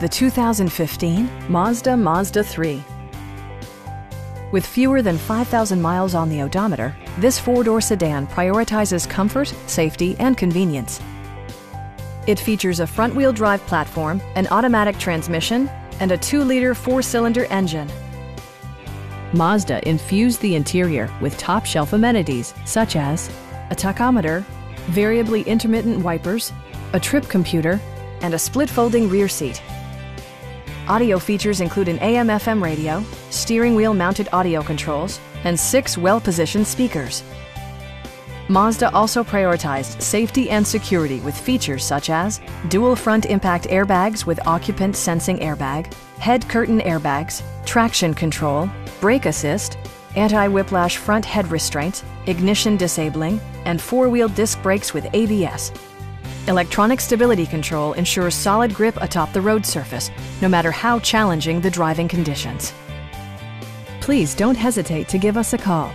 the 2015 Mazda Mazda 3. With fewer than 5,000 miles on the odometer, this four-door sedan prioritizes comfort, safety, and convenience. It features a front-wheel drive platform, an automatic transmission, and a 2-liter four-cylinder engine. Mazda infused the interior with top-shelf amenities such as a tachometer, variably intermittent wipers, a trip computer, and a split folding rear seat. Audio features include an AM FM radio, steering wheel mounted audio controls, and six well positioned speakers. Mazda also prioritized safety and security with features such as dual front impact airbags with occupant sensing airbag, head curtain airbags, traction control, brake assist, anti-whiplash front head restraints, ignition disabling, and four-wheel disc brakes with ABS. Electronic stability control ensures solid grip atop the road surface, no matter how challenging the driving conditions. Please don't hesitate to give us a call